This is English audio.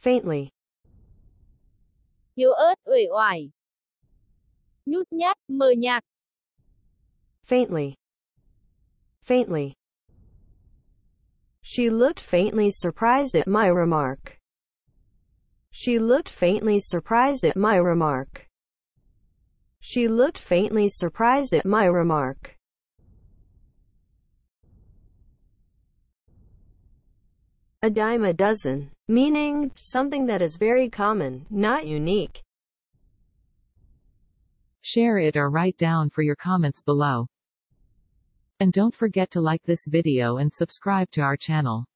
faintly, yếu ớt, uể oải. Nhút nhát, mờ nhạt. faintly, faintly. She looked faintly surprised at my remark. She looked faintly surprised at my remark. She looked faintly surprised at my remark. A dime a dozen, meaning something that is very common, not unique. Share it or write down for your comments below. And don't forget to like this video and subscribe to our channel.